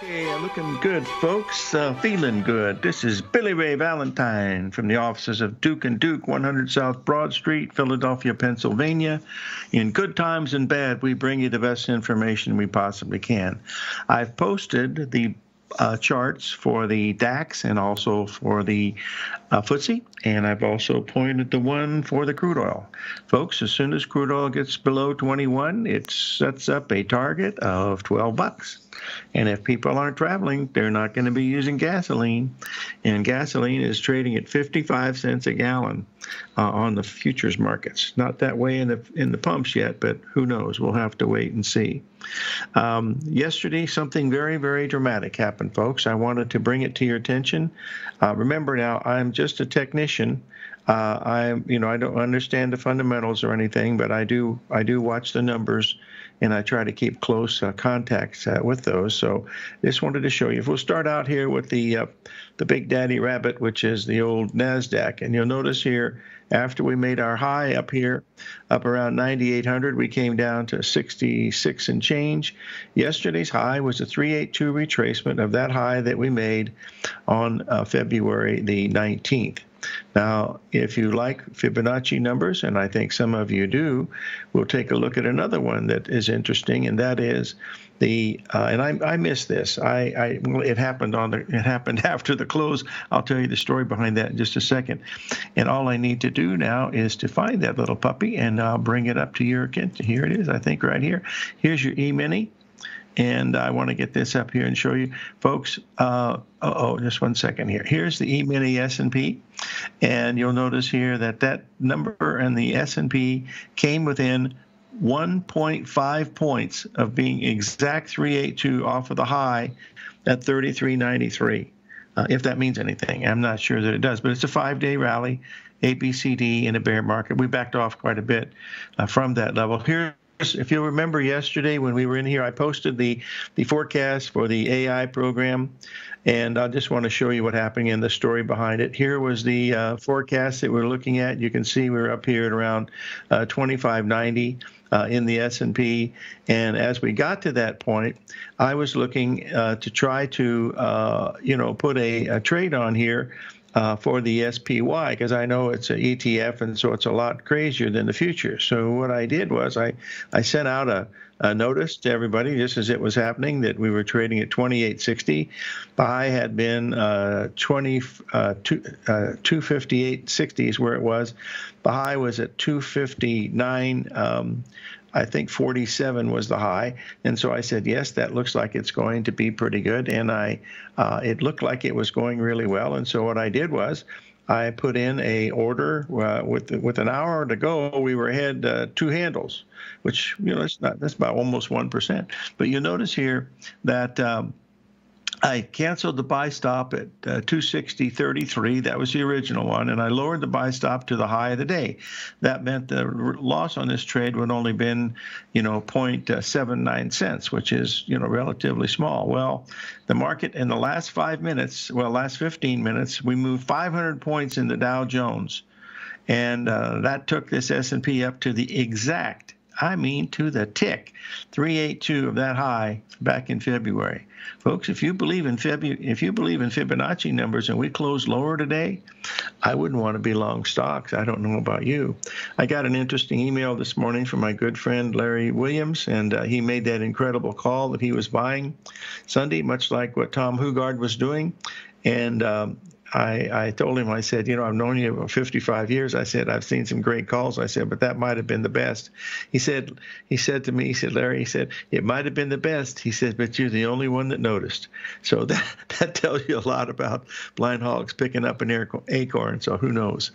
Hey, looking good, folks. Uh, feeling good. This is Billy Ray Valentine from the offices of Duke and Duke, 100 South Broad Street, Philadelphia, Pennsylvania. In good times and bad, we bring you the best information we possibly can. I've posted the uh, charts for the DAX and also for the uh, FTSE, and I've also pointed the one for the crude oil. Folks, as soon as crude oil gets below 21, it sets up a target of 12 bucks. And if people aren't traveling, they're not going to be using gasoline. And gasoline is trading at 55 cents a gallon uh, on the futures markets. Not that way in the in the pumps yet, but who knows? We'll have to wait and see. Um, yesterday, something very, very dramatic happened, folks. I wanted to bring it to your attention. Uh, remember now, I'm just a technician. Uh, I, you know, I don't understand the fundamentals or anything, but I do, I do watch the numbers, and I try to keep close uh, contacts uh, with those. So, just wanted to show you. If we'll start out here with the uh, the big daddy rabbit, which is the old Nasdaq, and you'll notice here after we made our high up here, up around 9,800, we came down to 66 and change. Yesterday's high was a 382 retracement of that high that we made on uh, February the 19th. Now, if you like Fibonacci numbers, and I think some of you do, we'll take a look at another one that is interesting, and that is the uh, and I, I missed this. I, I well, it happened on the it happened after the close. I'll tell you the story behind that in just a second. And all I need to do now is to find that little puppy, and I'll bring it up to your. Here it is. I think right here. Here's your E-mini. And I want to get this up here and show you, folks. Uh, oh, just one second here. Here's the E-mini S&P, and you'll notice here that that number and the S&P came within 1.5 points of being exact 382 off of the high at 33.93. Uh, if that means anything, I'm not sure that it does, but it's a five-day rally, ABCD in a bear market. We backed off quite a bit uh, from that level. Here if you remember yesterday when we were in here, I posted the, the forecast for the AI program, and I just want to show you what happened and the story behind it. Here was the uh, forecast that we're looking at. You can see we're up here at around uh, 2590. Uh, in the S&P, and as we got to that point, I was looking uh, to try to, uh, you know, put a, a trade on here uh, for the SPY because I know it's an ETF and so it's a lot crazier than the future. So what I did was I, I sent out a, a notice to everybody just as it was happening that we were trading at 2860. The high had been uh, 20, uh, two, uh, 258.60 is where it was. High was at 259. Um, I think 47 was the high, and so I said, yes, that looks like it's going to be pretty good, and I, uh, it looked like it was going really well, and so what I did was. I put in a order uh, with with an hour to go. We were ahead uh, two handles, which you know that's not that's about almost one percent. But you notice here that um, I canceled the buy stop at uh, 260.33. That was the original one, and I lowered the buy stop to the high of the day. That meant the loss on this trade would only been, you know, 0.79 cents, which is, you know, relatively small. Well, the market in the last five minutes, well, last 15 minutes, we moved 500 points in the Dow Jones, and uh, that took this S&P up to the exact I mean to the tick, 382 of that high back in February. Folks, if you believe in if you believe in Fibonacci numbers and we close lower today, I wouldn't want to be long stocks. I don't know about you. I got an interesting email this morning from my good friend Larry Williams, and uh, he made that incredible call that he was buying Sunday, much like what Tom Hougaard was doing. And um, I, I told him, I said, you know, I've known you for 55 years. I said, I've seen some great calls. I said, but that might have been the best. He said, he said to me, he said, Larry, he said, it might have been the best. He said, but you're the only one that noticed. So that, that tells you a lot about blind hogs picking up an acorn. So who knows?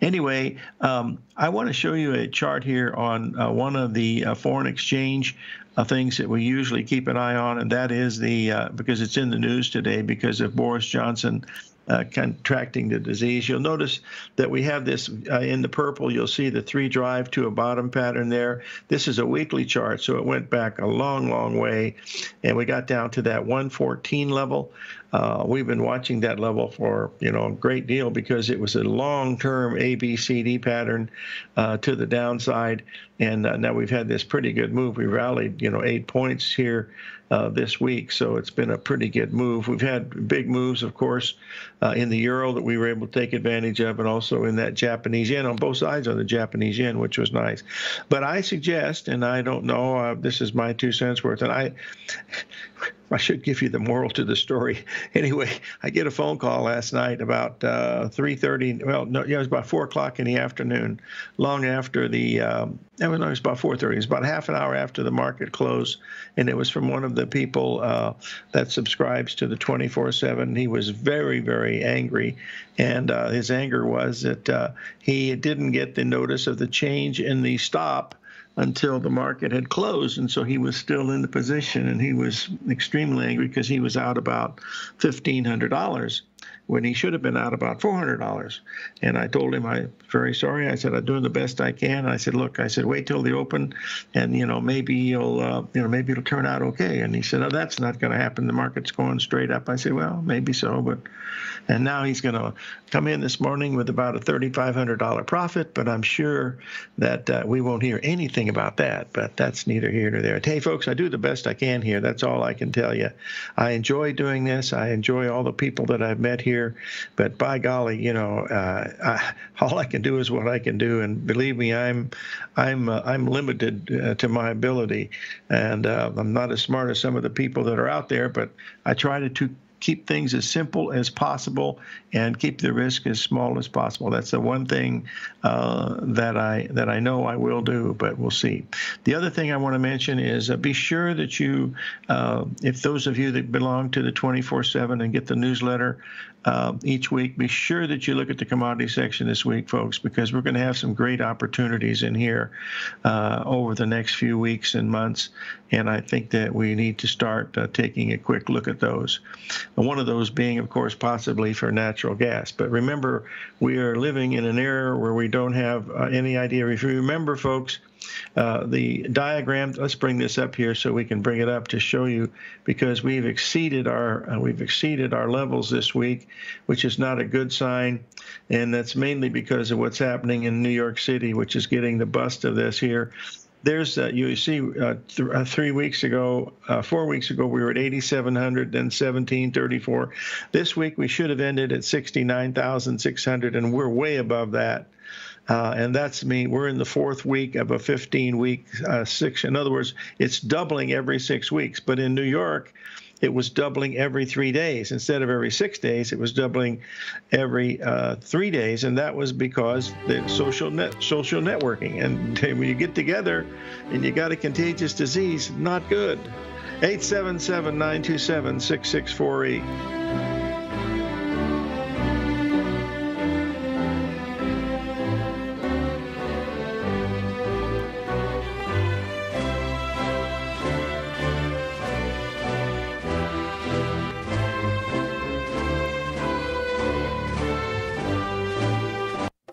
Anyway, um, I want to show you a chart here on uh, one of the uh, foreign exchange uh, things that we usually keep an eye on, and that is the uh, because it's in the news today because of Boris Johnson uh, contracting the disease. You'll notice that we have this uh, in the purple. You'll see the three drive to a bottom pattern there. This is a weekly chart, so it went back a long, long way, and we got down to that 114 level. Uh, we've been watching that level for you know a great deal because it was a long-term ABCD pattern uh, to the downside, and uh, now we've had this pretty good move. We rallied you know eight points here uh, this week. So it's been a pretty good move. We've had big moves, of course, uh, in the euro that we were able to take advantage of, and also in that Japanese yen on both sides of the Japanese yen, which was nice. But I suggest, and I don't know, uh, this is my two cents worth, and I I should give you the moral to the story. Anyway, I get a phone call last night about uh, 3:30. Well, no, yeah, it was about four o'clock in the afternoon, long after the. Um, it was, no, it was about 4:30. It was about half an hour after the market closed, and it was from one of the people uh, that subscribes to the 24/7. He was very, very angry, and uh, his anger was that uh, he didn't get the notice of the change in the stop until the market had closed. And so he was still in the position and he was extremely angry because he was out about $1,500 when he should have been out about $400. And I told him, I'm very sorry. I said, I'm doing the best I can. I said, look, I said, wait till the open and, you know, maybe you'll, uh, you know, maybe it'll turn out okay. And he said, oh, that's not going to happen. The market's going straight up. I said, well, maybe so. But, and now he's going to come in this morning with about a $3,500 profit. But I'm sure that uh, we won't hear anything about that. But that's neither here nor there. Hey, folks, I do the best I can here. That's all I can tell you. I enjoy doing this. I enjoy all the people that I've met here here. But by golly, you know, uh, I, all I can do is what I can do, and believe me, I'm I'm uh, I'm limited uh, to my ability, and uh, I'm not as smart as some of the people that are out there. But I try to, to keep things as simple as possible and keep the risk as small as possible. That's the one thing uh, that I that I know I will do, but we'll see. The other thing I want to mention is uh, be sure that you, uh, if those of you that belong to the 24/7 and get the newsletter uh, each week, be sure that you look at the commodity section this week, folks, because we're going to have some great opportunities in here uh, over the next few weeks and months, and I think that we need to start uh, taking a quick look at those. One of those being, of course, possibly for natural gas. But remember, we are living in an era where we don't have uh, any idea. If you remember, folks, uh, the diagram, let's bring this up here so we can bring it up to show you because we've exceeded our uh, we've exceeded our levels this week, which is not a good sign, and that's mainly because of what's happening in New York City, which is getting the bust of this here there's uh, you see uh, th- uh, three weeks ago, uh, four weeks ago, we were at 8,700, then 1734. This week we should have ended at 69,600, and we're way above that. Uh, and that's me. We're in the fourth week of a 15 week uh, six. In other words, it's doubling every six weeks. But in New York, it was doubling every three days instead of every six days. It was doubling every uh, three days, and that was because the social net social networking. And when you get together and you got a contagious disease, not good. 877 927 6648.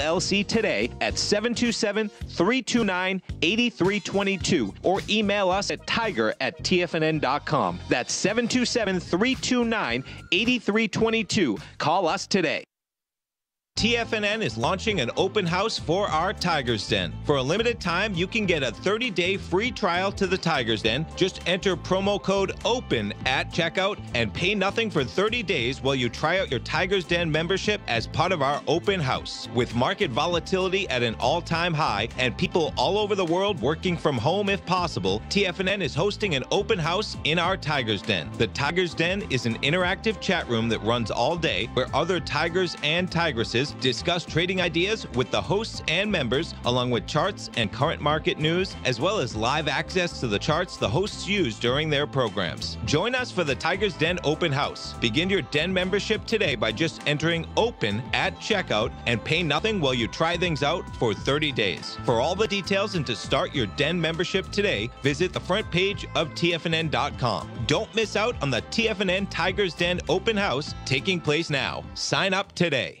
LLC today at 727 329 8322 or email us at tiger at tfnn.com. That's 727 329 8322. Call us today. TFNN is launching an open house for our Tigers Den. For a limited time, you can get a 30 day free trial to the Tigers Den. Just enter promo code OPEN at checkout and pay nothing for 30 days while you try out your Tigers Den membership as part of our open house. With market volatility at an all time high and people all over the world working from home if possible, TFNN is hosting an open house in our Tigers Den. The Tigers Den is an interactive chat room that runs all day where other Tigers and Tigresses discuss trading ideas with the hosts and members, along with charts and current market news, as well as live access to the charts the hosts use during their programs. Join us for the Tigers Den Open House. Begin your Den membership today by just entering OPEN at checkout and pay nothing while you try things out for 30 days. For all the details and to start your Den membership today, visit the front page of TFNN.com. Don't miss out on the TFNN Tigers Den Open House taking place now. Sign up today.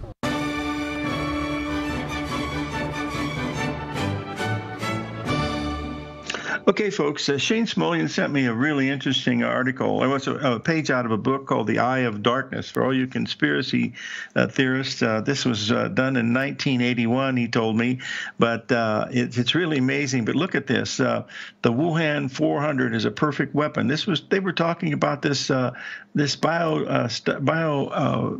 Okay, folks, uh, Shane Smolian sent me a really interesting article. It was a, a, page out of a book called The Eye of Darkness for all you conspiracy uh, theorists. Uh, this was uh, done in 1981, he told me, but uh, it, it's really amazing. But look at this uh, the Wuhan 400 is a perfect weapon. This was They were talking about this this bio, st- bio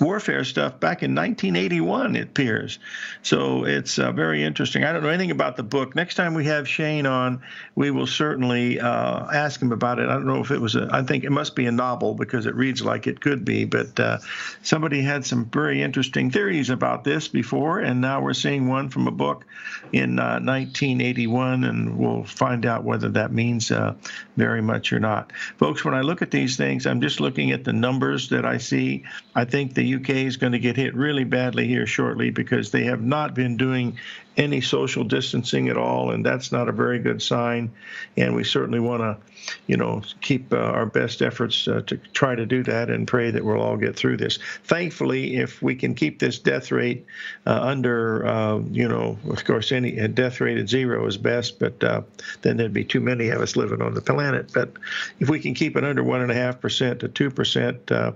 warfare stuff back in 1981, it appears. So it's very interesting. I don't know anything about the book. Next time we have Shane on, we will certainly uh, ask him about it. I don't know if it was a, I think it must be a novel because it reads like it could be, but uh, somebody had some very interesting theories about this before, and now we're seeing one from a book in uh, 1981, and we'll find out whether that means uh, very much or not. Folks, when I look at these things, I'm just looking at the numbers that I see. I think the UK is going to get hit really badly here shortly because they have not been doing any social distancing at all, and that's not a very good sign. And we certainly want to, you know, keep uh, our best efforts uh, to try to do that and pray that we'll all get through this. Thankfully, if we can keep this death rate uh, under, uh, you know, of course, any death rate at zero is best, but uh, then there'd be too many of us living on the planet. But if we can keep it under one and a half percent to two percent, uh,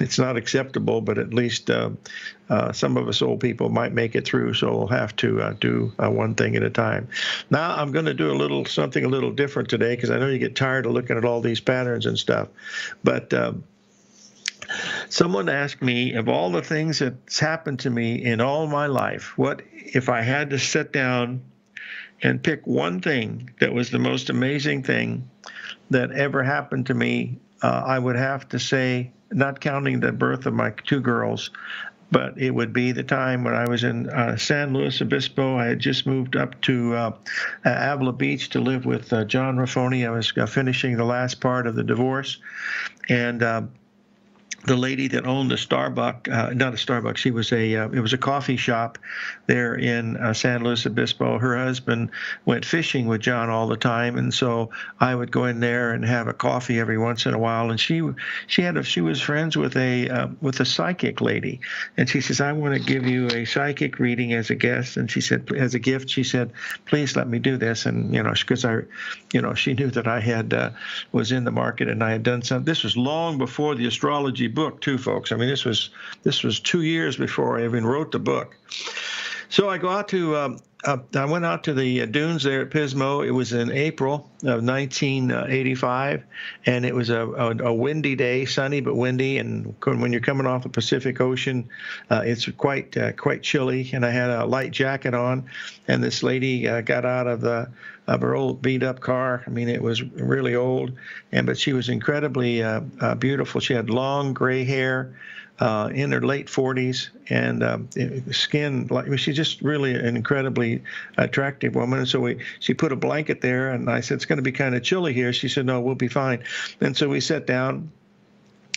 it's not acceptable, but at least uh, uh, some of us old people might make it through. So we'll have to uh, do uh, one thing at a time. Now I'm going to do a little something a little different today because I know you get tired of looking at all these patterns and stuff. But um, someone asked me of all the things that's happened to me in all my life, what if I had to sit down and pick one thing that was the most amazing thing that ever happened to me, uh, I would have to say not counting the birth of my two girls, but it would be the time when I was in uh, San Luis Obispo. I had just moved up to uh, Avila Beach to live with uh, John Raffoni. I was uh, finishing the last part of the divorce, and um, the lady that owned the Starbucks, uh, not a Starbucks, she was a, uh, it was a coffee shop there in uh, San Luis Obispo. Her husband went fishing with John all the time, and so I would go in there and have a coffee every once in a while. And she, she had, a, she was friends with a, uh, with a psychic lady, and she says, "I want to give you a psychic reading as a guest." And she said, as a gift, she said, "Please let me do this." And you know, because I, you know, she knew that I had uh, was in the market and I had done some. This was long before the astrology book too, folks. I mean, this was this was two years before I even wrote the book. So I go out to um, uh, I went out to the uh, dunes there at Pismo. It was in April of 1985, and it was a, a, a, windy day, sunny but windy. And when you're coming off the Pacific Ocean, uh, it's quite uh, quite chilly. And I had a light jacket on, and this lady uh, got out of the of her old beat up car. I mean, it was really old, and but she was incredibly uh, beautiful. She had long gray hair uh, in her late 40s and uh, skin like she's just really an incredibly attractive woman. And so we she put a blanket there, and I said it's going to be kind of chilly here. She said no, we'll be fine. And so we sat down.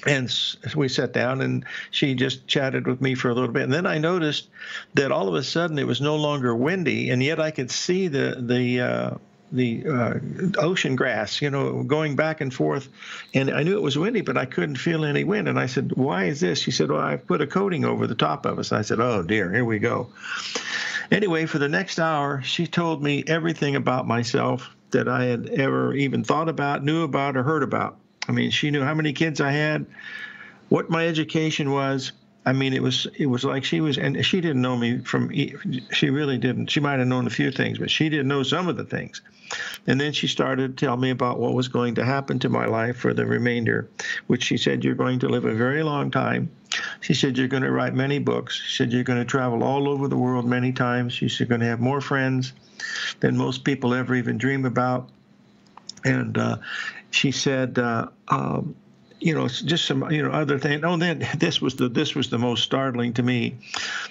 And we sat down and she just chatted with me for a little bit. And then I noticed that all of a sudden it was no longer windy, and yet I could see the the uh, the uh, ocean grass, you know, going back and forth. And I knew it was windy, but I couldn't feel any wind. And I said, "Why is this?" She said, "Well, I've put a coating over the top of us." I said, "Oh dear, here we go." Anyway, for the next hour, she told me everything about myself that I had ever even thought about, knew about, or heard about. I mean, she knew how many kids I had, what my education was, I mean, it was it was like she was, and she didn't know me from. She really didn't. She might have known a few things, but she didn't know some of the things. And then she started to tell me about what was going to happen to my life for the remainder, which she said you're going to live a very long time. She said you're going to write many books. She said you're going to travel all over the world many times. She said you're going to have more friends than most people ever even dream about. And uh, she said. Uh, um, you know, just some, you know, other thing. Oh, then this was the this was the most startling to me,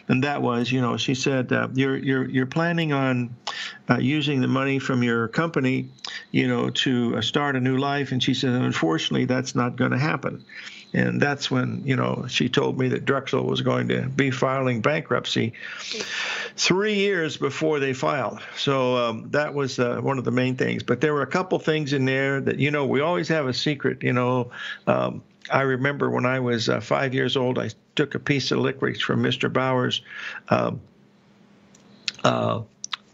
and that was, you know, she said uh, you're you're you're planning on uh, using the money from your company, you know, to uh, start a new life, and she said, unfortunately, that's not going to happen. And that's when, you know, she told me that Drexel was going to be filing bankruptcy three years before they filed. So um, that was uh, one of the main things. But there were a couple things in there that, you know, we always have a secret. You know, um, I remember when I was uh, five years old, I took a piece of licorice from Mr. Bowers. Uh, uh,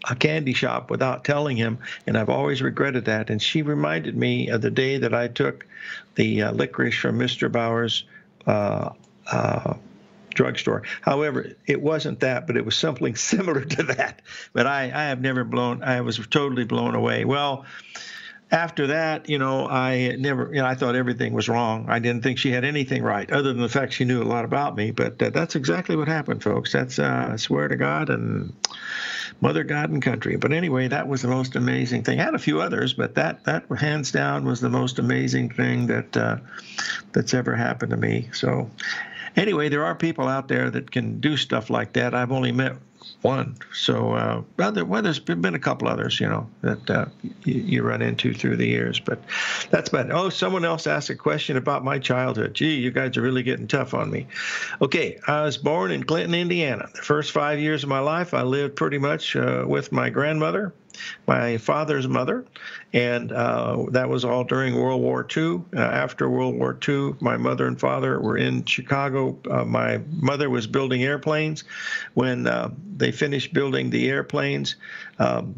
a candy shop without telling him, and I've always regretted that. And she reminded me of the day that I took the uh, licorice from Mr. Bauer's uh, uh, drugstore. However, it wasn't that, but it was something similar to that. But I, I have never blown. I was totally blown away. Well. After that, you know, I never, you know, I thought everything was wrong. I didn't think she had anything right, other than the fact she knew a lot about me. But uh, that's exactly what happened, folks. That's, uh, I swear to God, and Mother God and Country. But anyway, that was the most amazing thing. I had a few others, but that that hands down was the most amazing thing that uh, that's ever happened to me. So anyway, there are people out there that can do stuff like that. I've only met one. So, uh, there, well, there's been a couple others, you know, that uh, you, you, run into through the years. But that's about. Oh, someone else asked a question about my childhood. Gee, you guys are really getting tough on me. Okay, I was born in Clinton, Indiana. The first five years of my life, I lived pretty much uh, with my grandmother my father's mother, and uh, that was all during World War II. Uh, after World War II, my mother and father were in Chicago. Uh, my mother was building airplanes. When uh, they finished building the airplanes, um,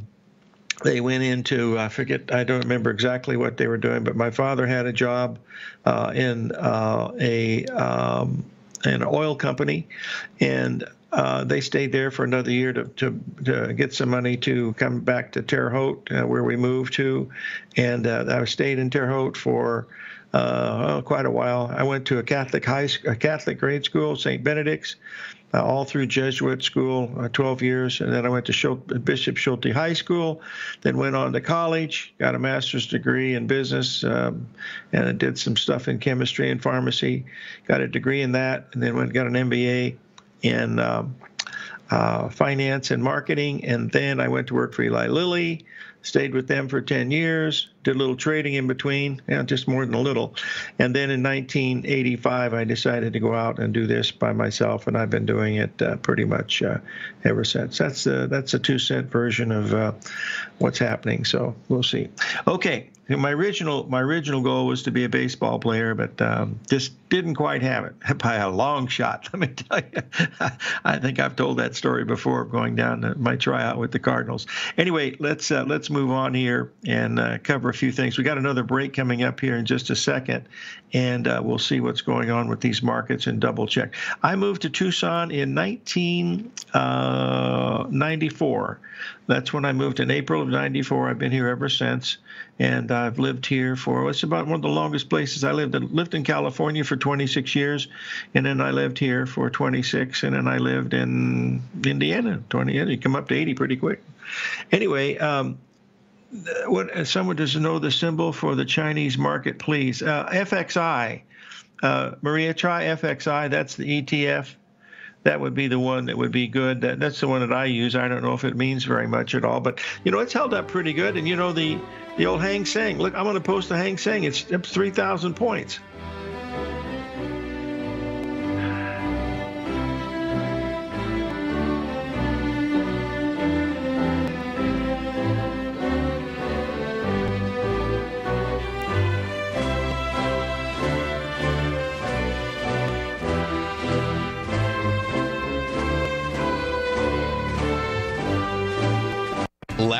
they went into I forget I don't remember exactly what they were doing, but my father had a job uh, in uh, a um, an oil company, and uh, they stayed there for another year to, to, to, get some money to come back to Terre Haute, uh, where we moved to. And uh, I stayed in Terre Haute for uh, quite a while. I went to a Catholic high, a Catholic grade school, St. Benedict's, uh, all through Jesuit school, uh, 12 years. And then I went to Schult, Bishop Schulte High School, then went on to college, got a master's degree in business, um, and I did some stuff in chemistry and pharmacy, got a degree in that, and then went got an MBA in um, uh, finance and marketing, and then I went to work for Eli Lilly. Stayed with them for 10 years, did a little trading in between, yeah, just more than a little. And then in 1985, I decided to go out and do this by myself, and I've been doing it uh, pretty much uh, ever since. That's a, that's a two cent version of uh, what's happening. So we'll see. Okay, my original my original goal was to be a baseball player, but um, just didn't quite have it by a long shot. Let me tell you, I think I've told that story before, going down to my tryout with the Cardinals. Anyway, let's uh, let's move on here and uh, cover a few things. We got another break coming up here in just a second, and uh, we'll see what's going on with these markets and double check. I moved to Tucson in 1994. Uh, That's when I moved in April of '94. I've been here ever since and I've lived here for it's about one of the longest places. I lived in, lived in California for 26 years, and then I lived here for 26, and then I lived in Indiana 20. You come up to 80 pretty quick. Anyway. Um, what someone doesn't know the symbol for the Chinese market, please. Uh, FXI, uh, Maria, try FXI. That's the ETF that would be the one that would be good. That, that's the one that I use. I don't know if it means very much at all, but you know it's held up pretty good. And you know the the old Hang Seng. Look, I'm going to post the Hang Seng. It's, it's 3,000 points.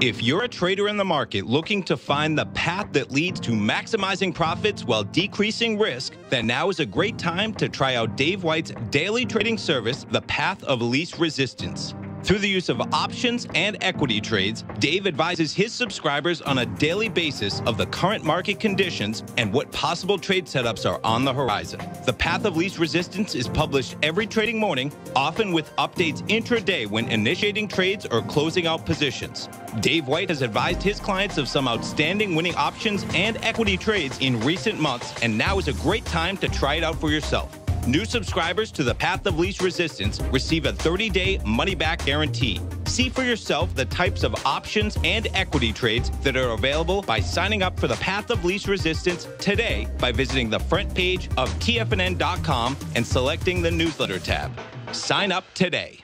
If you're a trader in the market looking to find the path that leads to maximizing profits while decreasing risk, then now is a great time to try out Dave White's daily trading service, The Path of Least Resistance. Through the use of options and equity trades, Dave advises his subscribers on a daily basis of the current market conditions and what possible trade setups are on the horizon. The Path of Least Resistance is published every trading morning, often with updates intraday when initiating trades or closing out positions. Dave White has advised his clients of some outstanding winning options and equity trades in recent months, and now is a great time to try it out for yourself. New subscribers to the Path of Least Resistance receive a 30 day money back guarantee. See for yourself the types of options and equity trades that are available by signing up for the Path of Least Resistance today by visiting the front page of TFNN.com and selecting the newsletter tab. Sign up today.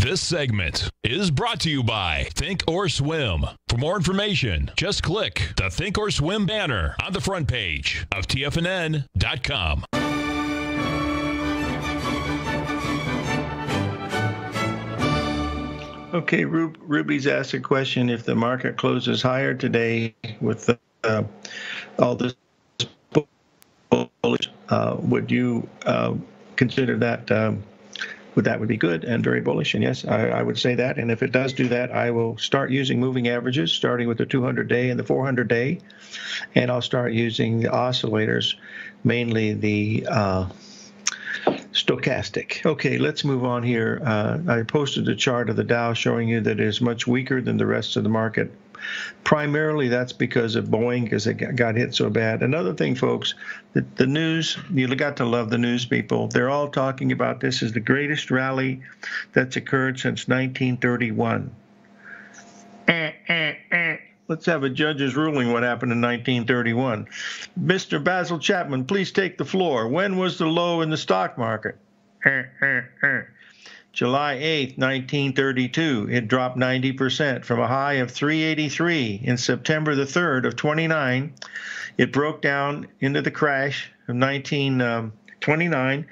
This segment is brought to you by Think or Swim. For more information, just click the Think or Swim banner on the front page of TFNN.com. Okay, Rub- Ruby's asked a question. If the market closes higher today with the, uh, all this bullish, uh, would you uh, consider that? Um, would that would be good and very bullish? And yes, I, I, would say that. And if it does do that, I will start using moving averages, starting with the 200 day and the 400 day, and I'll start using the oscillators, mainly the uh, stochastic. Okay, let's move on here. Uh, I posted a chart of the Dow showing you that it is much weaker than the rest of the market. Primarily, that's because of Boeing, because it got hit so bad. Another thing, folks, the, the news, you got to love the news people. They're all talking about this as the greatest rally that's occurred since 1931. Eh, eh, eh. Let's have a judge's ruling what happened in 1931. Mr. Basil Chapman, please take the floor. When was the low in the stock market? July 8, 1932, it dropped 90% from a high of 383. In September the 3rd of 29, it broke down into the crash of 1929. Um,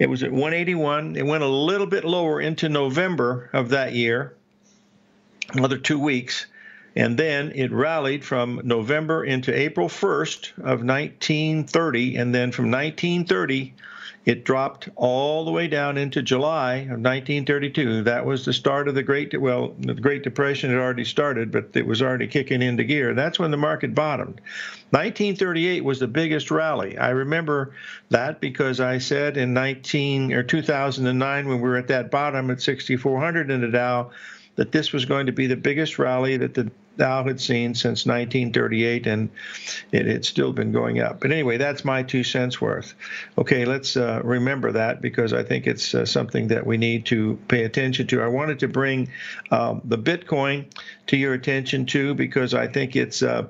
it was at 181. It went a little bit lower into November of that year, another two weeks. And then it rallied from November into April 1st of 1930. And then from 1930 it dropped all the way down into July of 1932. That was the start of the Great well, the Great Depression had already started, but it was already kicking into gear. That's when the market bottomed. 1938 was the biggest rally. I remember that because I said in 19 or 2009 when we were at that bottom at 6400 in the Dow that this was going to be the biggest rally that the Dow had seen since 1938, and it had still been going up. But anyway, that's my two cents worth. Okay, let's uh, remember that because I think it's uh, something that we need to pay attention to. I wanted to bring um, the Bitcoin to your attention too because I think it's. Uh,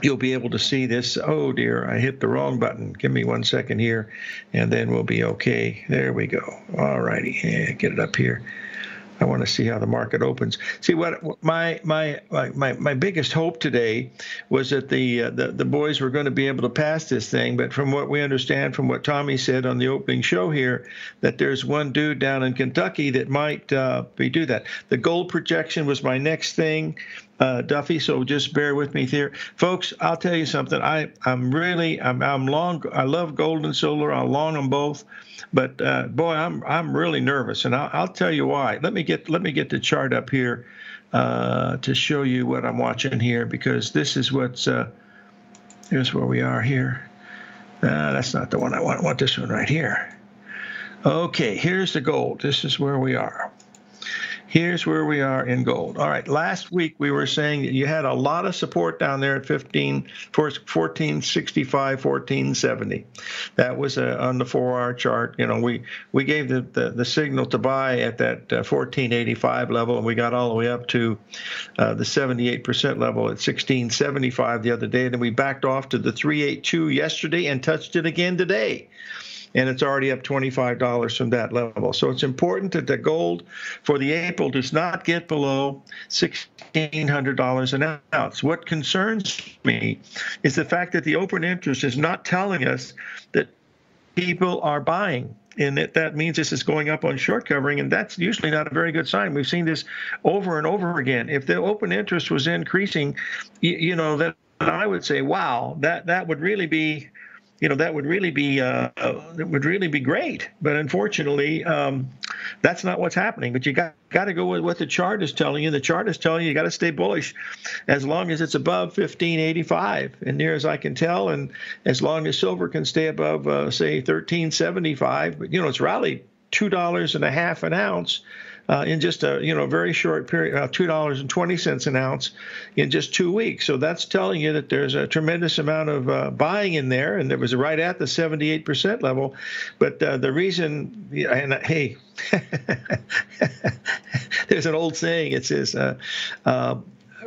you'll be able to see this. Oh dear, I hit the wrong button. Give me one second here, and then we'll be okay. There we go. All righty, yeah, get it up here. I want to see how the market opens. See what my my my my biggest hope today was that the uh, the, the boys were going to be able to pass this thing, but from what we understand, from what Tommy said on the opening show here, that there's one dude down in Kentucky that might uh, be do that. The gold projection was my next thing uh, Duffy. So just bear with me here, folks. I'll tell you something. I I'm really I'm I'm long. I love gold and silver. I long them both, but uh, boy, I'm I'm really nervous, and I'll, I'll tell you why. Let me get let me get the chart up here uh, to show you what I'm watching here because this is what's uh, here's where we are here. Uh, that's not the one I want. I want this one right here. Okay, here's the gold. This is where we are. Here's where we are in gold. All right. Last week we were saying that you had a lot of support down there at 15, 1465, 1470. That was uh, on the four-hour chart. You know, we we gave the, the, the signal to buy at that uh, 1485 level, and we got all the way up to uh, the 78% level at 1675 the other day. And then we backed off to the 382 yesterday and touched it again today and it's already up $25 from that level. So it's important that the gold for the April does not get below $1,600 an ounce. What concerns me is the fact that the open interest is not telling us that people are buying and that, that means this is going up on short covering, and that's usually not a very good sign. We've seen this over and over again. If the open interest was increasing, you, you know, that I would say, wow, that that would really be you know that would really be uh, it would really be great. But unfortunately, um, that's not what's happening. But you got got to go with what the chart is telling you. The chart is telling you you got to stay bullish as long as it's above 1585, and near as I can tell, and as long as silver can stay above uh, say 1375. But you know it's rallied two dollars and a half an ounce uh, in just a you know very short period, uh, two dollars and twenty cents an ounce in just two weeks. So that's telling you that there's a tremendous amount of uh, buying in there, and it was right at the 78 percent level. But uh, the reason, and uh, hey, there's an old saying. It says.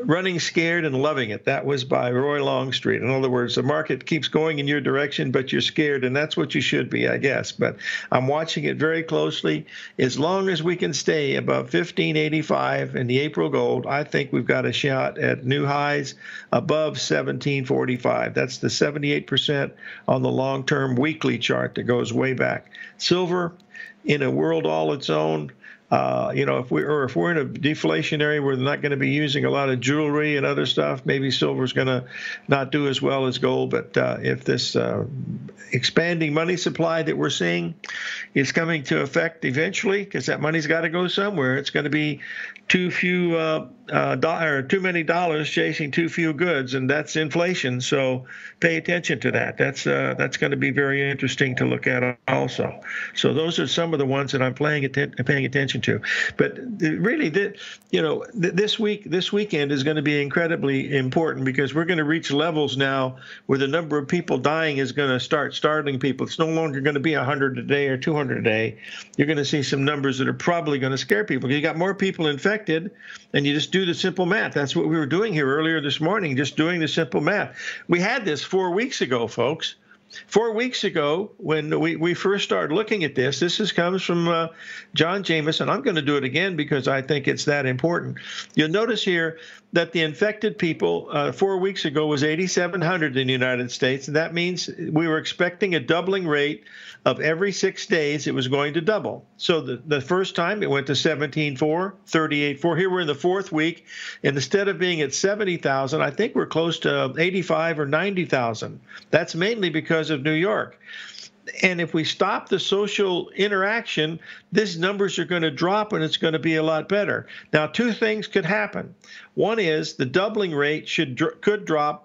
Running Scared and Loving It. That was by Roy Longstreet. In other words, the market keeps going in your direction, but you're scared, and that's what you should be, I guess. But I'm watching it very closely. As long as we can stay above 1585 in the April gold, I think we've got a shot at new highs above 1745. That's the 78% on the long term weekly chart that goes way back. Silver in a world all its own Uh, you know, if we or if we're in a deflationary, we're not going to be using a lot of jewelry and other stuff. Maybe silver's going to not do as well as gold. But uh, if this uh, expanding money supply that we're seeing is coming to effect eventually, because that money's got to go somewhere, it's going to be too few uh, do- too many dollars chasing too few goods, and that's inflation. So pay attention to that. That's uh, that's going to be very interesting to look at also. So those are some of the ones that I'm paying paying attention to. But really, the, you know, this week this weekend is going to be incredibly important because we're going to reach levels now where the number of people dying is going to start startling people. It's no longer going to be 100 a day or 200 a day. You're going to see some numbers that are probably going to scare people. You got more people infected, and you just do the simple math. That's what we were doing here earlier this morning, just doing the simple math. We had this four weeks ago, folks. Four weeks ago, when we, we first started looking at this, this is, comes from uh, John Jameson. I'm going to do it again because I think it's that important. You'll notice here that the infected people uh, four weeks ago was 8,700 in the United States. And that means we were expecting a doubling rate of every six days, it was going to double. So the, the first time it went to 17.4, 38.4. Here we're in the fourth week. And instead of being at 70,000, I think we're close to 85 or 90,000. That's mainly because of New York and if we stop the social interaction, these numbers are going to drop and it's going to be a lot better. Now, two things could happen. One is the doubling rate should could drop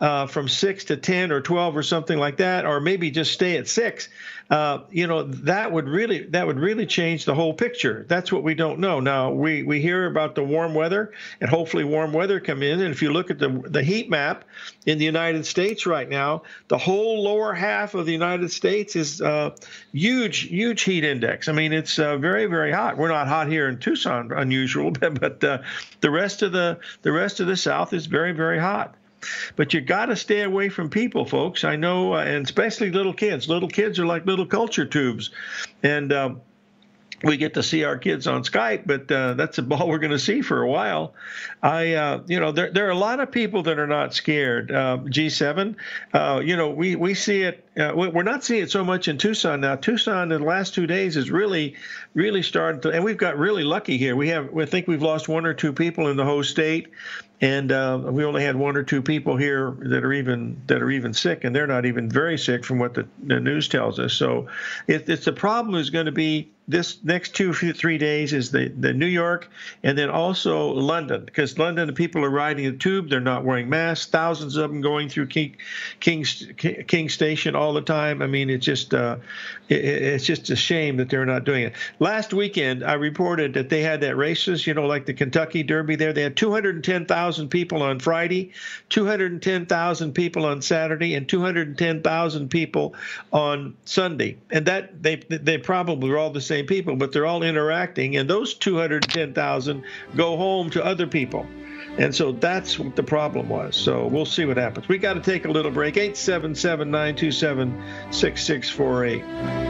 uh, from six to ten or twelve or something like that, or maybe just stay at six uh, you know that would really that would really change the whole picture. That's what we don't know. Now we we hear about the warm weather, and hopefully warm weather come in. And if you look at the the heat map in the United States right now, the whole lower half of the United States is uh, huge huge heat index. I mean it's uh, very very hot. We're not hot here in Tucson, unusual, but, but uh, the rest of the the rest of the South is very very hot. But you got to stay away from people, folks. I know, uh, and especially little kids. Little kids are like little culture tubes, and uh, we get to see our kids on Skype, but uh, that's all we're going to see for a while. I, uh, you know, there, there are a lot of people that are not scared. Uh, G7, uh, you know, we, we see it. Uh, we're not seeing it so much in Tucson now. Tucson in the last two days is really, really started to, and we've got really lucky here. We have, we think we've lost one or two people in the whole state and uh, we only had one or two people here that are even that are even sick, and they're not even very sick from what the, the news tells us. So, it, it's the problem is going to be this next two three days is the, the New York and then also London because London the people are riding the tube. They're not wearing masks. Thousands of them going through King King, King Station all the time. I mean it's just uh, it, it's just a shame that they're not doing it. Last weekend I reported that they had that races you know like the Kentucky Derby there. They had 210,000 people on Friday 210,000 people on Saturday and 210,000 people on Sunday. And that they they probably were all the same same people, but they're all interacting, and those 210,000 go home to other people. And so that's what the problem was. So we'll see what happens. We got to take a little break. 877 927 6648.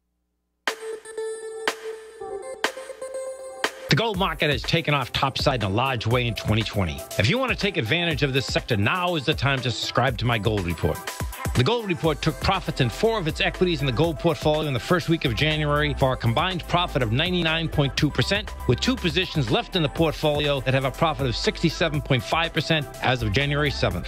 The gold market has taken off topside in a large way in 2020. If you want to take advantage of this sector, now is the time to subscribe to my gold report. The Gold Report took profits in four of its equities in the gold portfolio in the first week of January for a combined profit of 99.2%, with two positions left in the portfolio that have a profit of 67.5% as of January 7th.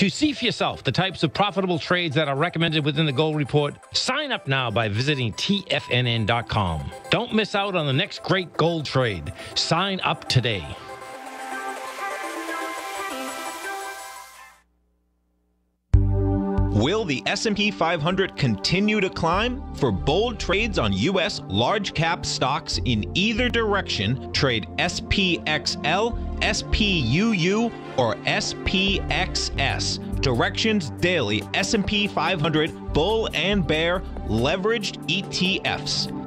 To see for yourself the types of profitable trades that are recommended within the Gold Report, sign up now by visiting TFNN.com. Don't miss out on the next great gold trade. Sign up today. Will the S&P 500 continue to climb? For bold trades on US large cap stocks in either direction, trade SPXL, SPUU, or SPXS. Direxion Daily S&P 500 Bull and Bear Leveraged ETFs.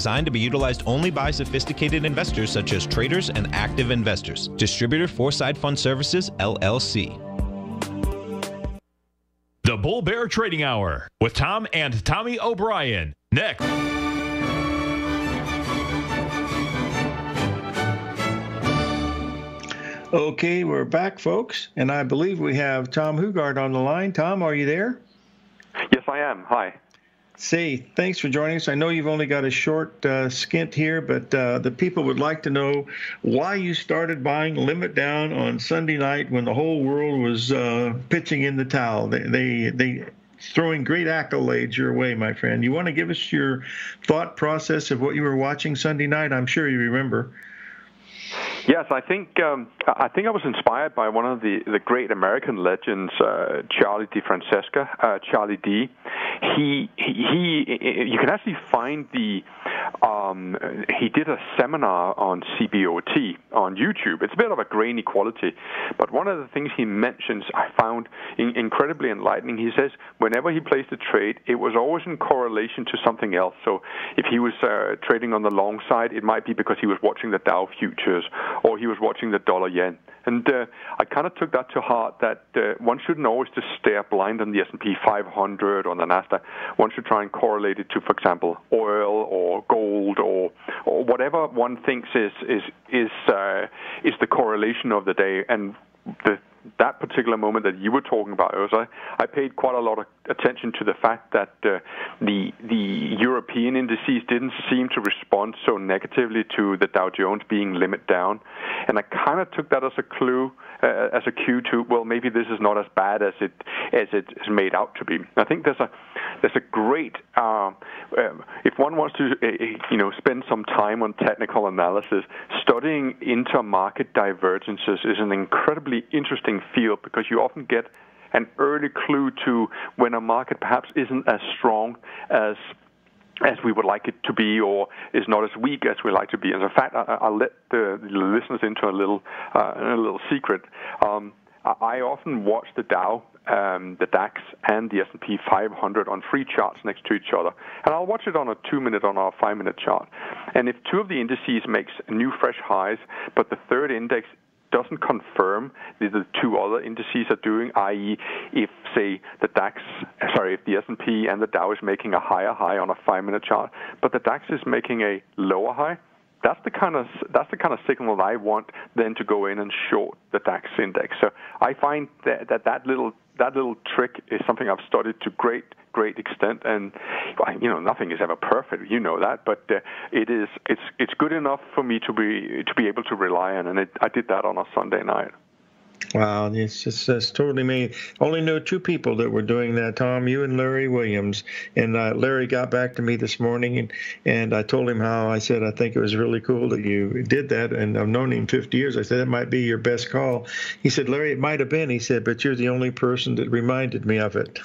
designed to be utilized only by sophisticated investors such as traders and active investors. Distributor Foreside Fund Services, LLC. The Bull Bear Trading Hour with Tom and Tommy O'Brien. Next. Okay, we're back, folks, and I believe we have Tom Hougaard on the line. Tom, are you there? Yes, I am. Hi. Say, thanks for joining us. I know you've only got a short uh, skint here, but uh, the people would like to know why you started buying Limit Down on Sunday night when the whole world was uh, pitching in the towel. They, they, they throwing great accolades your way, my friend. You want to give us your thought process of what you were watching Sunday night? I'm sure you remember. Yes, I think um, I think I was inspired by one of the, the great American legends, uh, Charlie DiFrancesca, uh, Charlie D. He, he he you can actually find the um, he did a seminar on CBOT on YouTube. It's a bit of a grainy quality, but one of the things he mentions I found in, incredibly enlightening. He says whenever he placed a trade, it was always in correlation to something else. So if he was uh, trading on the long side, it might be because he was watching the Dow futures or he was watching the dollar yen. And uh, I kind of took that to heart that uh, one shouldn't always just stare blind on the S&P 500 or the Nasdaq. One should try and correlate it to, for example, oil or gold or or whatever one thinks is is is uh, is the correlation of the day. And the that particular moment that you were talking about, I, I paid quite a lot of attention to the fact that uh, the the European indices didn't seem to respond so negatively to the Dow Jones being limit down, and I kind of took that as a clue, uh, as a cue to well maybe this is not as bad as it as it is made out to be. I think there's a there's a great uh, um, if one wants to uh, uh, you know spend some time on technical analysis, studying inter-market divergences is an incredibly interesting field because you often get an early clue to when a market perhaps isn't as strong as as we would like it to be, or is not as weak as we like to be. And in fact, I, will let the, the, listeners into a little uh, a little secret. Um, I often watch the Dow, um, the DAX, and the S&P 500 on free charts next to each other, and I'll watch it on a two-minute on a five-minute chart. And if two of the indices makes new fresh highs, but the third index doesn't confirm that the two other indices are doing, i.e., if say the DAX, sorry, if the S&P and the Dow is making a higher high on a five-minute chart, but the DAX is making a lower high, that's the kind of that's the kind of signal that I want then to go in and short the DAX index. So I find that that, that little that little trick is something I've studied to great great extent, and you know nothing is ever perfect. You know that, but uh, it is it's it's good enough for me to be to be able to rely on, and it, I did that on a Sunday night. Wow, it's just it's totally me. Only know two people that were doing that, Tom, you and Larry Williams. And uh, Larry got back to me this morning, and, and I told him how I said, I think it was really cool that you did that. And I've known him 50 years. I said, that might be your best call. He said, Larry, it might have been. He said, but you're the only person that reminded me of it.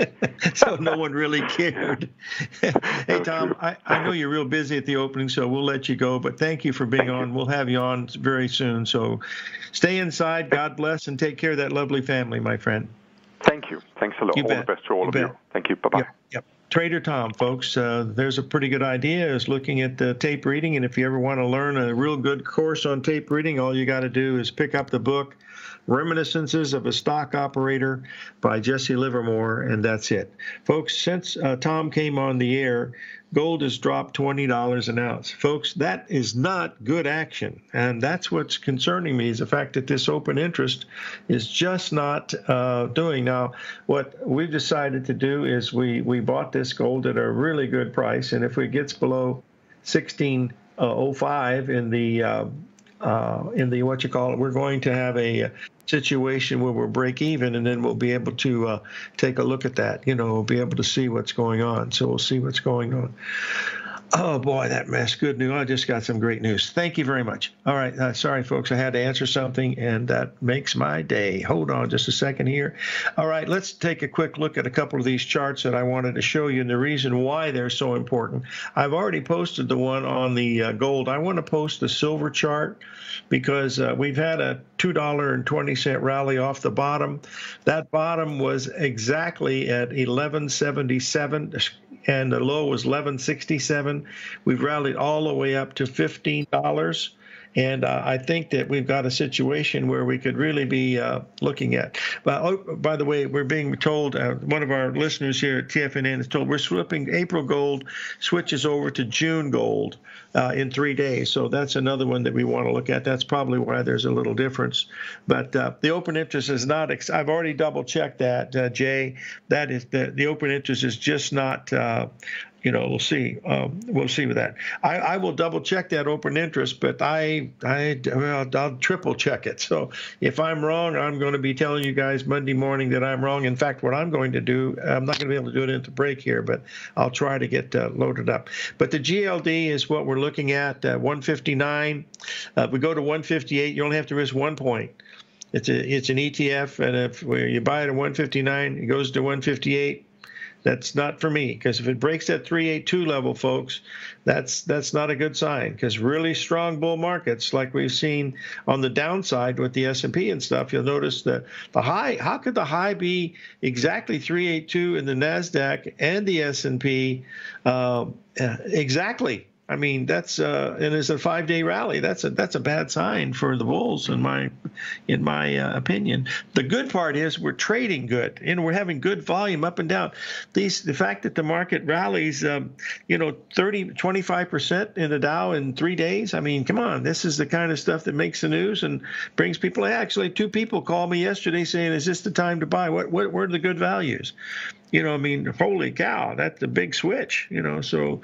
so no one really cared. hey, Tom, I, I know you're real busy at the opening, so we'll let you go. But thank you for being on. We'll have you on very soon. So stay inside. God bless and take care of that lovely family, my friend. Thank you. Thanks a lot. You all bet. the best to all you of bet. you. Thank you. Bye bye. Yep. yep. Trader Tom, folks, uh, there's a pretty good idea is looking at the tape reading. And if you ever want to learn a real good course on tape reading, all you got to do is pick up the book Reminiscences of a Stock Operator by Jesse Livermore, and that's it. Folks, since uh, Tom came on the air, gold has dropped $20 an ounce. Folks, that is not good action. And that's what's concerning me is the fact that this open interest is just not uh, doing. Now, what we've decided to do is we, we bought this gold at a really good price. And if it gets below 1605 in the uh, uh, in the what you call it, we're going to have a situation where we'll break even, and then we'll be able to uh, take a look at that. You know, we'll be able to see what's going on. So we'll see what's going on. Oh boy, that mess. Good news. I just got some great news. Thank you very much. All right. Uh, sorry, folks. I had to answer something, and that makes my day. Hold on just a second here. All right. Let's take a quick look at a couple of these charts that I wanted to show you and the reason why they're so important. I've already posted the one on the uh, gold. I want to post the silver chart because uh, we've had a $2.20 rally off the bottom. That bottom was exactly at 1177 and the low was 1167. We've rallied all the way up to $15. And uh, I think that we've got a situation where we could really be uh, looking at. But oh, by the way, we're being told, uh, one of our listeners here at TFNN is told we're flipping April gold switches over to June gold uh, in three days. So that's another one that we want to look at. That's probably why there's a little difference. But uh, the open interest is not, ex- I've already double checked that, uh, Jay. That is the, the open interest is just not you know, we'll see. Um, we'll see with that. I, I, will double check that open interest, but I, I, well, I'll triple check it. So if I'm wrong, I'm going to be telling you guys Monday morning that I'm wrong. In fact, what I'm going to do, I'm not going to be able to do it at the break here, but I'll try to get uh, loaded up. But the GLD is what we're looking at. Uh, 159. Uh, we go to 158. You only have to risk one point. It's a, it's an ETF, and if you buy it at 159, it goes to 158 that's not for me because if it breaks that 382 level, folks, that's that's not a good sign. Because really strong bull markets, like we've seen on the downside with the S&P and stuff, you'll notice that the high. How could the high be exactly 382 in the Nasdaq and the S&P? Uh, exactly I mean, that's uh, and it's a five-day rally. That's a that's a bad sign for the bulls, in my in my uh, opinion. The good part is we're trading good, and we're having good volume up and down. These the fact that the market rallies, um, you know, 30, 25 percent in the Dow in three days. I mean, come on, this is the kind of stuff that makes the news and brings people. Actually, two people called me yesterday saying, "Is this the time to buy? What what where are the good values?" You know, I mean, holy cow, that's a big switch. You know, so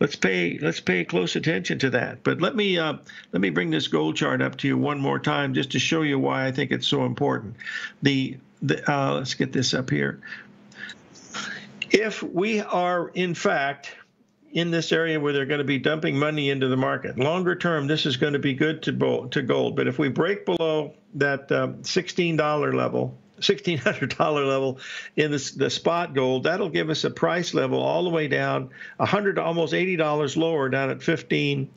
let's pay let's pay close attention to that. But let me uh, let me bring this gold chart up to you one more time just to show you why I think it's so important. The, the uh, let's get this up here. If we are in fact in this area where they're going to be dumping money into the market. Longer term, this is going to be good to, to gold. But if we break below that um, $16 level, $1,600 level in the, the spot gold, that'll give us a price level all the way down 100 almost $80 lower down at 15,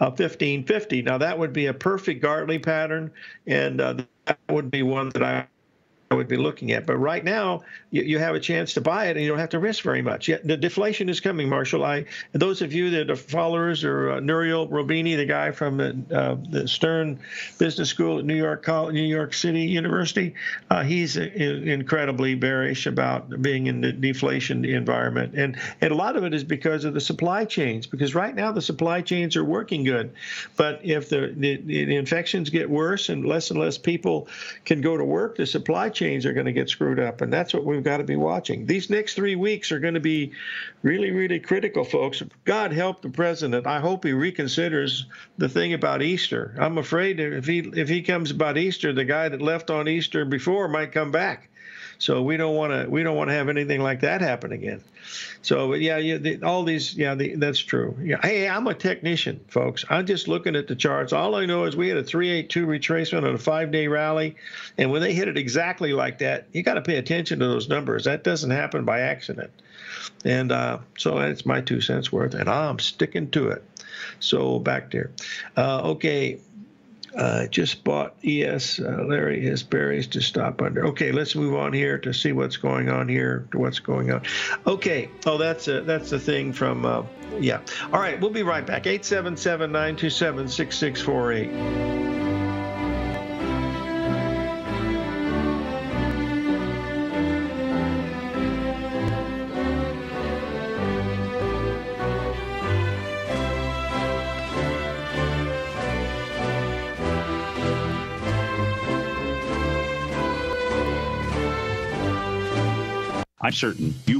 uh, 1550. Now that would be a perfect Gartley pattern, and uh, that would be one that I I would be looking at. But right now, you, you, have a chance to buy it, and you don't have to risk very much. Yet the deflation is coming, Marshall. I those of you that are followers or uh, Nouriel Roubini, the guy from the, uh, the Stern Business School at New York College, New York City University, uh, he's uh, incredibly bearish about being in the deflation environment, and and a lot of it is because of the supply chains. Because right now the supply chains are working good, but if the, the, the infections get worse and less and less people can go to work, the supply chains are going to get screwed up, and that's what we've got to be watching. These next three weeks are going to be really, really critical, folks. God help the president. I hope he reconsiders the thing about Easter. I'm afraid if he if he comes about Easter, the guy that left on Easter before might come back. So we don't want to we don't want to have anything like that happen again. So yeah, yeah, the, all these, yeah, the, that's true. Yeah, hey, I'm a technician, folks. I'm just looking at the charts. All I know is we had a 382 retracement on a five-day rally, and when they hit it exactly like that, you got to pay attention to those numbers. That doesn't happen by accident. And uh, so that's my two cents worth, and I'm sticking to it. So back there. Uh, okay, uh, just bought ES uh, Larry his berries to stop under. Okay, let's move on here to see what's going on here. What's going on? Okay. Oh, that's a, that's the thing from uh, yeah. All right, we'll be right back. 877-927-6648. I'm certain. You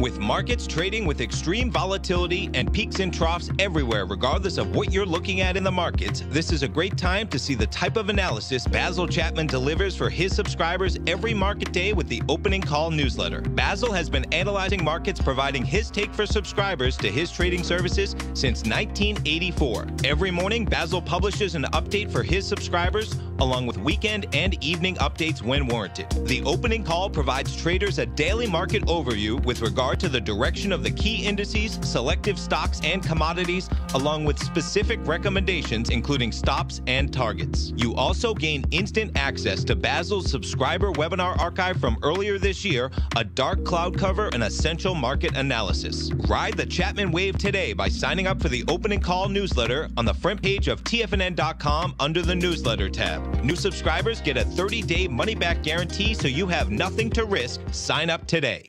With markets trading with extreme volatility and peaks and troughs everywhere, regardless of what you're looking at in the markets, this is a great time to see the type of analysis Basil Chapman delivers for his subscribers every market day with the opening call newsletter. Basil has been analyzing markets, providing his take for subscribers to his trading services since 1984. Every morning, Basil publishes an update for his subscribers, along with weekend and evening updates when warranted. The opening call provides traders a daily market overview with regard regard to the direction of the key indices, selective stocks, and commodities, along with specific recommendations, including stops and targets. You also gain instant access to Basil's subscriber webinar archive from earlier this year, a dark cloud cover, and essential market analysis. Ride the Chapman wave today by signing up for the opening call newsletter on the front page of TFNN.com under the newsletter tab. New subscribers get a 30 day money back guarantee so you have nothing to risk. Sign up today.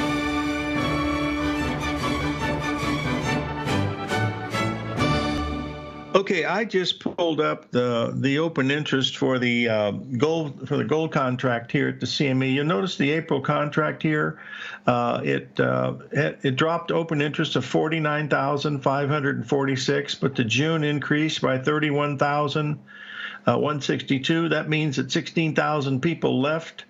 Okay, I just pulled up the the open interest for the uh, gold for the gold contract here at the CME. You'll notice the April contract here. Uh, it, uh, it, it dropped open interest of forty nine thousand five hundred and forty six, but the June increased by thirty one thousand uh, one sixty two. That means that sixteen thousand people left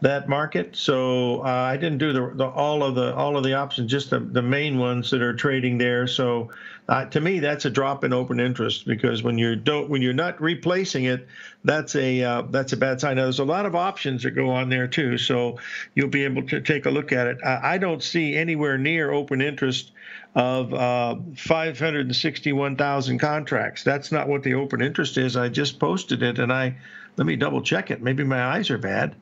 that market. So uh, I didn't do the, the, all of the all of the options, just the, the main ones that are trading there. So uh, to me, that's a drop in open interest because when you don't when you're not replacing it, that's a uh, that's a bad sign. Now, there's a lot of options that go on there too, so you'll be able to take a look at it. I, I don't see anywhere near open interest of uh, 561,000 contracts. That's not what the open interest is. I just posted it, and I let me double check it. Maybe my eyes are bad.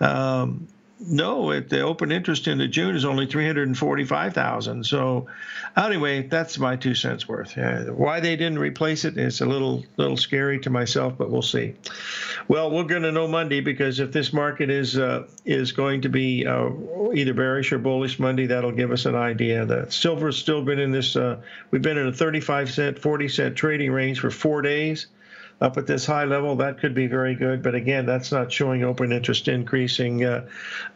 Um, no, it, the open interest into June is only 345,000. So, anyway, that's my two cents worth. Uh, why they didn't replace it is a little little scary to myself, but we'll see. Well, we're going to know Monday because if this market is uh, is going to be uh, either bearish or bullish Monday, that'll give us an idea. The silver's still been in this. Uh, we've been in a 35 cent, 40 cent trading range for four days up at this high level, that could be very good. But again, that's not showing open interest increasing uh,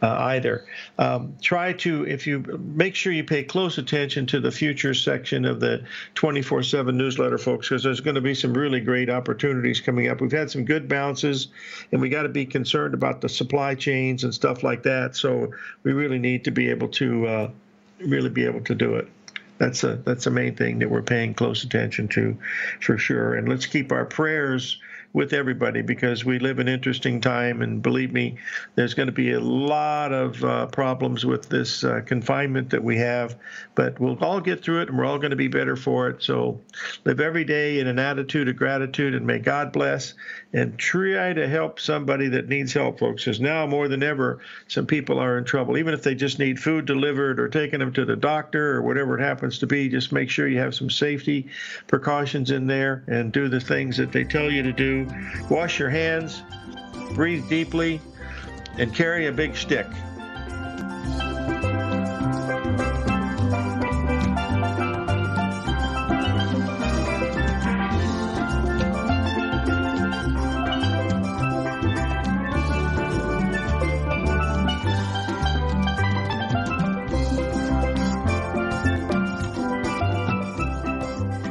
uh, either. Um, try to, if you make sure you pay close attention to the futures section of the 24 7 newsletter, folks, because there's going to be some really great opportunities coming up. We've had some good bounces, and we got to be concerned about the supply chains and stuff like that. So we really need to be able to uh, really be able to do it that's a that's the main thing that we're paying close attention to, for sure. And let's keep our prayers with everybody because we live an interesting time. And believe me, there's going to be a lot of uh, problems with this uh, confinement that we have, but we'll all get through it and we're all going to be better for it. So live every day in an attitude of gratitude and may God bless and try to help somebody that needs help, folks, because now more than ever, some people are in trouble. Even if they just need food delivered or taking them to the doctor or whatever it happens to be, just make sure you have some safety precautions in there and do the things that they tell you to do wash your hands, breathe deeply, and carry a big stick.